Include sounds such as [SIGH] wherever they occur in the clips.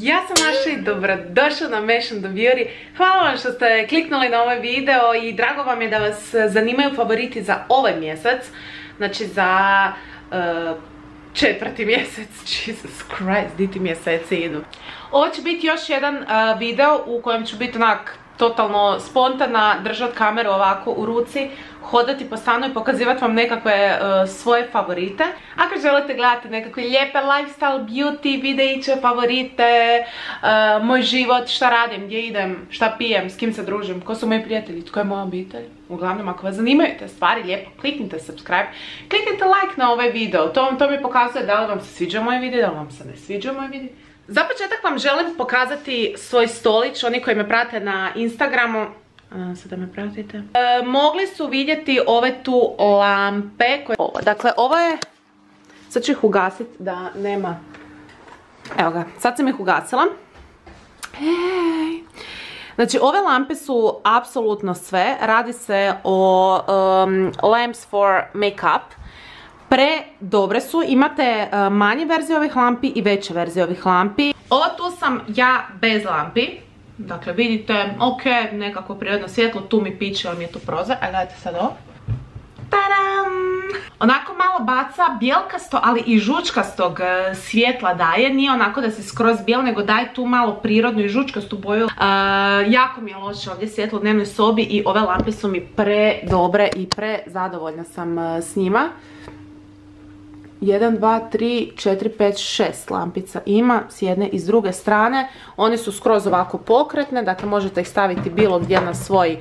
ja sam Maša i dobrodošli na Meshon the Beauty. Hvala vam što ste kliknuli na ovaj video i drago vam je da vas zanimaju favoriti za ovaj mjesec. Znači za uh, četvrti mjesec, [LAUGHS] Jesus Christ, di ti mjeseci idu. Ovo će biti još jedan uh, video u kojem ću biti onak totalno spontana, držati kameru ovako u ruci, hodati po stanu i pokazivati vam nekakve e, svoje favorite. Ako želite gledati nekakve lijepe lifestyle, beauty, videiće, favorite, e, moj život, šta radim, gdje idem, šta pijem, s kim se družim, ko su moji prijatelji, tko je moja obitelj. Uglavnom, ako vas zanimaju te stvari, lijepo kliknite subscribe, kliknite like na ovaj video, to, to mi pokazuje da li vam se sviđa moj video, da li vam se ne sviđa moj video. Za početak vam želim pokazati svoj stolić, oni koji me prate na Instagramu, sada me pratite. E, mogli su vidjeti ove tu lampe. Koje... dakle, ovo je... Sad ću ih ugasiti da nema... Evo ga, sad sam ih ugasila. Znači, ove lampe su apsolutno sve. Radi se o lamps for makeup. Pre dobre su, imate e, manje verzije ovih lampi i veće verzije ovih lampi. Ovo tu sam ja bez lampi. Dakle, vidite, ok, nekako prirodno svjetlo, tu mi piće, ali mi je tu prozor. Ajde, gledajte sad ovo. Tadam! Onako malo baca bijelkasto, ali i žučkastog e, svjetla daje. Nije onako da se skroz bijel, nego daje tu malo prirodnu i žučkastu boju. E, jako mi je loše ovdje svjetlo u dnevnoj sobi i ove lampe su mi pre dobre i pre zadovoljna sam s njima. 1, 2, 3, 4, 5, 6 lampica ima s jedne i s druge strane. One su skroz ovako pokretne, dakle možete ih staviti bilo gdje na svoj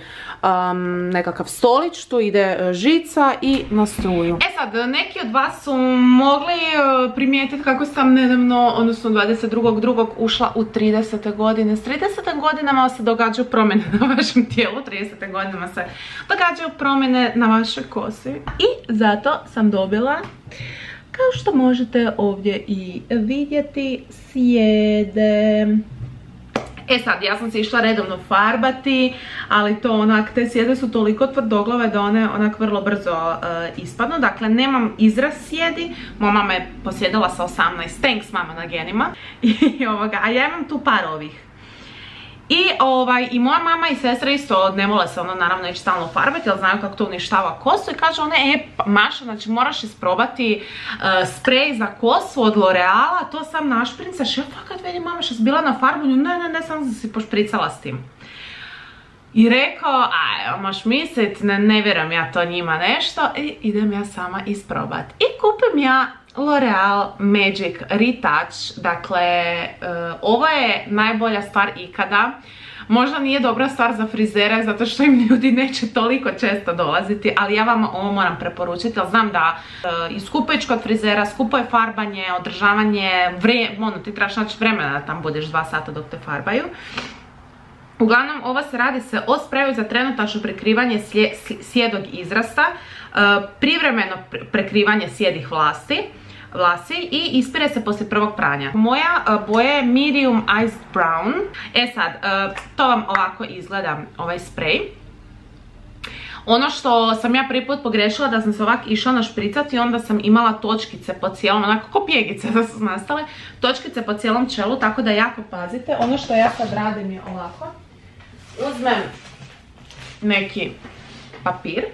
nekakav stolić. Tu ide e, žica i na struju. E sad, neki od vas su mogli e, primijetiti kako sam nedavno, odnosno 22.2. ušla u 30. godine. S 30. godinama se događaju promjene na [LAUGHS] vašem tijelu, 30. godinama se događaju promjene na vašoj kosi. I zato sam dobila kao što možete ovdje i vidjeti, sjede. E sad, ja sam se išla redovno farbati, ali to onak, te sjede su toliko tvrdoglave da one onak vrlo brzo uh, ispadnu. Dakle, nemam izraz sjedi, moja mama je posjedala sa 18, thanks mama na genima. [LAUGHS] I a ja imam tu par ovih. I, ovaj, I moja mama i sestra isto ne vole se ono naravno ići stalno farbati, jer znaju kako to uništava kosu i kaže one, e pa, Maša, znači moraš isprobati uh, sprej za kosu od L'Oreala, to sam našprincaš. Ja fakat vidim mama što bila na farbanju, ne, ne, ne, sam se si pošpricala s tim. I rekao, aj, moš mislit, ne, ne vjerujem ja to njima nešto, i idem ja sama isprobat. I kupim ja L'Oreal Magic Retouch, dakle e, ovo je najbolja stvar ikada. Možda nije dobra stvar za frizere zato što im ljudi neće toliko često dolaziti, ali ja vam ovo moram preporučiti, jer znam da e, i skupo kod frizera, skupo je farbanje, održavanje, ono ti trebaš naći vremena da tam budeš dva sata dok te farbaju. Uglavnom, ovo se radi se o spreju za trenutačno prekrivanje sjedog izrasta, e, privremeno prekrivanje sjedih vlasti, vlasi i ispire se poslije prvog pranja. Moja e, boja je Medium Iced Brown. E sad, e, to vam ovako izgleda ovaj sprej. Ono što sam ja prvi put pogrešila da sam se ovak išla našpricati i onda sam imala točkice po cijelom, onako ko pjegice [LAUGHS] da su nastale, točkice po cijelom čelu, tako da jako pazite. Ono što ja sad radim je ovako. Uzmem neki papir,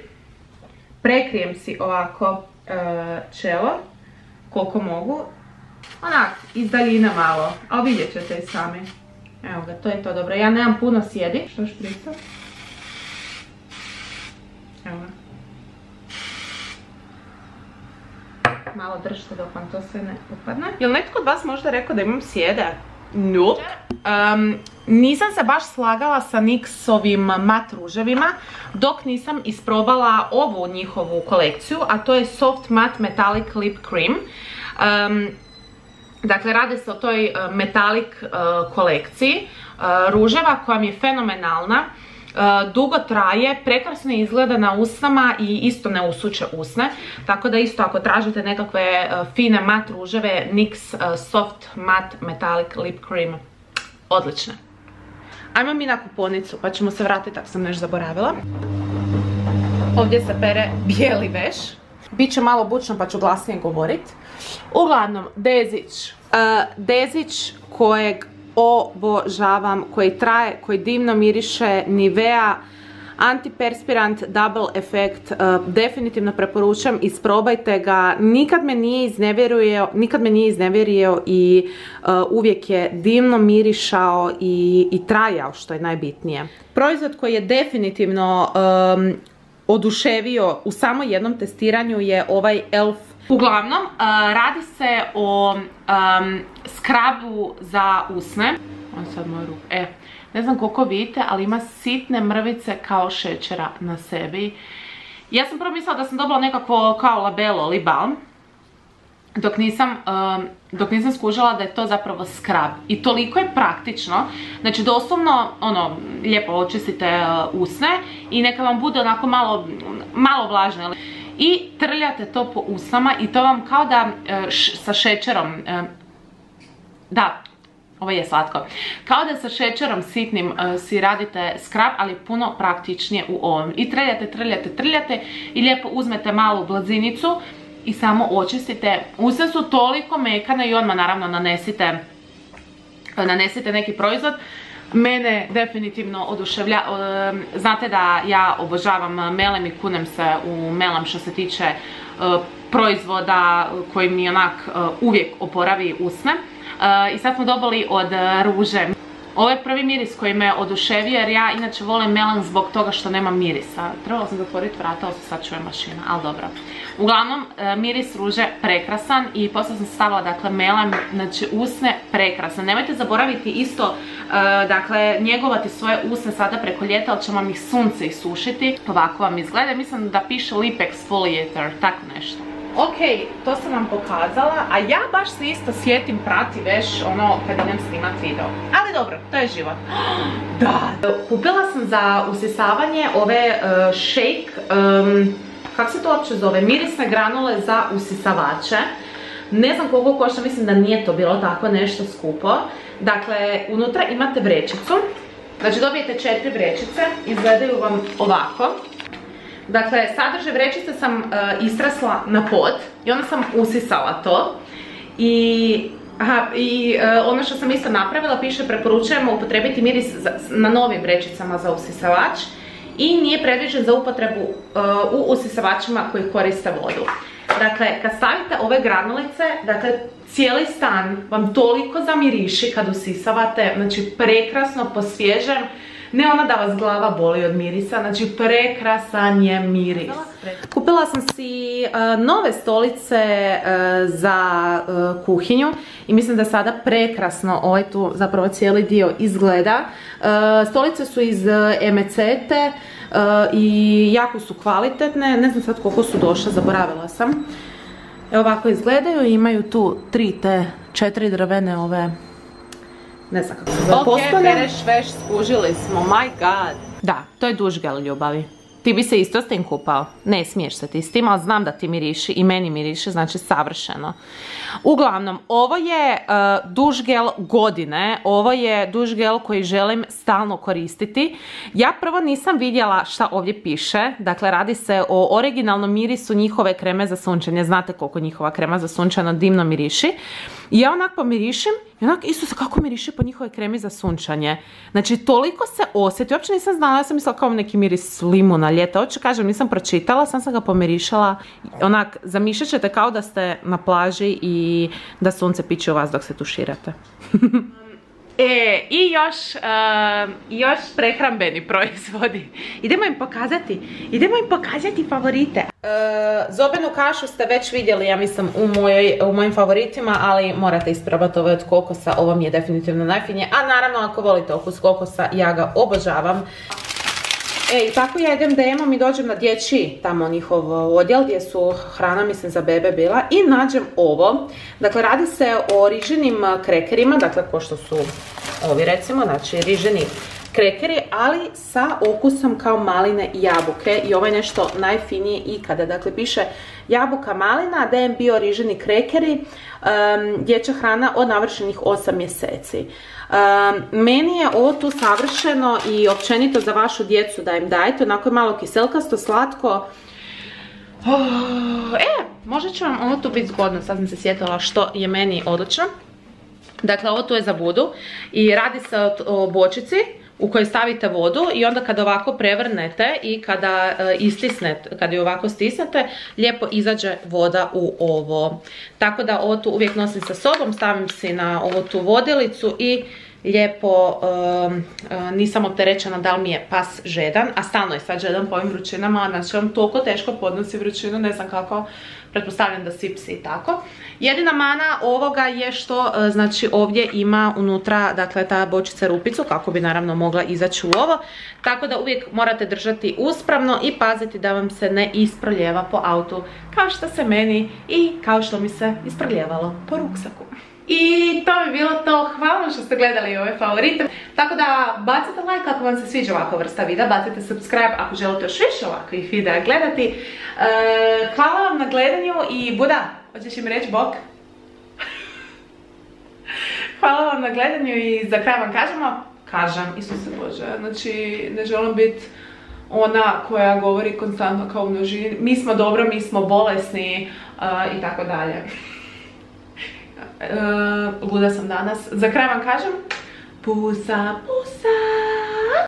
prekrijem si ovako e, čelo koliko mogu. Onak, iz daljine malo, ali vidjet ćete i sami. Evo ga, to je to dobro. Ja nemam puno sjedi. Što šprica? Evo ga. Malo držite dok vam to sve ne upadne. Jel netko od vas možda rekao da imam sjede? Nope. nisam se baš slagala sa NYX-ovim mat ruževima dok nisam isprobala ovu njihovu kolekciju, a to je Soft Matte Metallic Lip Cream. dakle, radi se o toj uh, Metallic uh, kolekciji uh, ruževa koja mi je fenomenalna. Dugo traje, prekrasno izgleda na usnama i isto ne usuče usne. Tako da isto ako tražite nekakve fine mat ruževe, NYX Soft Matte Metallic Lip Cream, odlične. Ajmo mi na kuponicu pa ćemo se vratiti ako sam nešto zaboravila. Ovdje se pere bijeli veš. Biće malo bučno pa ću glasnije govorit. Uglavnom, Dezić. Dezić kojeg obožavam, koji traje, koji divno miriše, Nivea, Antiperspirant Double Effect, uh, definitivno preporučam, isprobajte ga, nikad me nije iznevjerio, nikad me nije iznevjerio i uh, uvijek je divno mirišao i, trajao što je najbitnije. Proizvod koji je definitivno um, oduševio u samo jednom testiranju je ovaj ELF Uglavnom, uh, radi se o skrabu za usne. On sad moju ruku. E, ne znam koliko vidite, ali ima sitne mrvice kao šećera na sebi. Ja sam prvo mislila da sam dobila nekako kao labelo lip balm, dok nisam, dok nisam skužila da je to zapravo skrab. I toliko je praktično, znači doslovno, ono, lijepo očistite uh, usne i neka vam bude onako malo, malo vlažne. I trljate to po usama i to vam kao da uh, sa šećerom, uh, da, ovo je slatko. Kao da sa šećerom sitnim uh, si radite skrab, ali puno praktičnije u ovom. I trljate, trljate, trljate i lijepo uzmete malu blazinicu i samo očistite. Use su toliko mekane i odmah naravno nanesite, nanesite neki proizvod. Mene definitivno oduševlja, znate da ja obožavam melem i kunem se u melam što se tiče uh, proizvoda koji mi onak uvijek oporavi usne. I sad smo dobili od ruže. Ovo je prvi miris koji me oduševio jer ja inače volim melan zbog toga što nema mirisa. Trebala sam zatvoriti vrata, ali se sad čuje mašina, ali dobro. Uglavnom, miris ruže prekrasan i poslije sam stavila dakle melan, znači usne prekrasan. Nemojte zaboraviti isto, dakle, njegovati svoje usne sada preko ljeta, ali će vam ih sunce isušiti. Ovako vam izgleda, mislim da piše lip exfoliator, tako nešto. Ok, to sam vam pokazala, a ja baš se isto sjetim prati već ono kad idem snimat video. Ali dobro, to je život. [GASPS] Da, kupila sam za usisavanje ove uh, shake, kako se to uopće zove, mirisne granule za usisavače. Ne znam koliko košta, mislim da nije to bilo tako nešto skupo. Dakle, unutra imate vrećicu. Znači dobijete četiri vrećice, izgledaju vam ovako. Dakle, sadržaj vrećice sam uh, istrasla na pod i onda sam usisala to. I, aha, i uh, ono što sam isto napravila, piše preporučujemo upotrebiti miris na novim vrećicama za usisavač i nije predviđen za upotrebu uh, u usisavačima koji koriste vodu. Dakle, kad stavite ove granulice, dakle, cijeli stan vam toliko zamiriši kad usisavate, znači prekrasno, posvježen, ne ona da vas glava boli od mirisa, znači prekrasan je miris. Kupila sam si e, nove stolice e, za e, kuhinju i mislim da sada prekrasno ovaj tu zapravo cijeli dio izgleda. Stolice su iz Emecete i jako su kvalitetne, ne znam sad koliko su došle, zaboravila sam. Evo ovako izgledaju imaju tu tri te četiri drvene ove ne znam kako se zove. Ok, pereš veš, skužili smo, my god. Da, to je dužgel ljubavi. Ti bi se isto s tim kupao. Ne smiješ se ti s tim, ali znam da ti miriši i meni miriši, znači savršeno. Uglavnom, ovo je uh, duž gel godine, ovo je duž gel koji želim stalno koristiti. Ja prvo nisam vidjela šta ovdje piše, dakle radi se o originalnom mirisu njihove kreme za sunčanje. Znate koliko njihova krema za sunčano dimno miriši. I ja onak pomirišim i onak, Isuse, kako miriši po njihovoj kremi za sunčanje. Znači, toliko se osjeti. Uopće nisam znala, ja sam mislila kao neki miris limuna ljeta. Hoće kažem, nisam pročitala, sam sam ga pomirišala. Onak, zamišljat ćete kao da ste na plaži i da sunce piće u vas dok se tuširate. [LAUGHS] E, i još, još prehrambeni proizvodi. [LAUGHS] Idemo im pokazati, idemo im pokazati favorite. Uh, zobenu kašu ste već vidjeli, ja mislim, u, mojoj, u mojim favoritima, ali morate isprobati ove od kokosa, ovo mi je definitivno najfinije. A naravno, ako volite okus kokosa, ja ga obožavam. E, i tako ja idem DM-om i dođem na dječji tamo njihov odjel gdje su hrana, mislim, za bebe bila i nađem ovo. Dakle, radi se o riženim krekerima, dakle, ko što su ovi recimo, znači riženi krekeri, ali sa okusom kao maline i jabuke i ovo je nešto najfinije ikada. Dakle, piše jabuka malina, DM bio riženi krekeri, dječja hrana od navršenih 8 mjeseci. Meni je ovo tu savršeno i općenito za vašu djecu da im dajete, onako je malo kiselkasto, slatko. Oh, e, možda će vam ovo tu biti zgodno, sad sam se sjetila što je meni odlično. Dakle, ovo tu je za vodu i radi se o bočici u kojoj stavite vodu i onda kada ovako prevrnete i kada e, istisnete, kada ju ovako stisnete, lijepo izađe voda u ovo. Tako da ovo tu uvijek nosim sa sobom, stavim si na ovu tu vodilicu i lijepo nisam opterećena da li mi je pas žedan, a stalno je sad žedan po ovim vrućinama, znači on toliko teško podnosi vrućinu, ne znam kako, pretpostavljam da svi psi i tako. Jedina mana ovoga je što e, znači ovdje ima unutra dakle ta bočica rupicu kako bi naravno mogla izaći u ovo. Tako da uvijek morate držati uspravno i paziti da vam se ne isproljeva po autu kao što se meni i kao što mi se isproljevalo po ruksaku. I to bi bilo to, hvala vam što ste gledali ove favorite. Tako da bacite like ako vam se sviđa ovakva vrsta videa, bacite subscribe ako želite još više ovakvih videa gledati. E, hvala vam na gledanju i Buda, hoćeš im reći bok? [LAUGHS] hvala vam na gledanju i za kraj vam kažemo, kažem, Isuse Bože, znači ne želim biti ona koja govori konstantno kao množini, mi smo dobro, mi smo bolesni i tako dalje. E, luda sam danas. Za kraj vam kažem, pusa, pusa!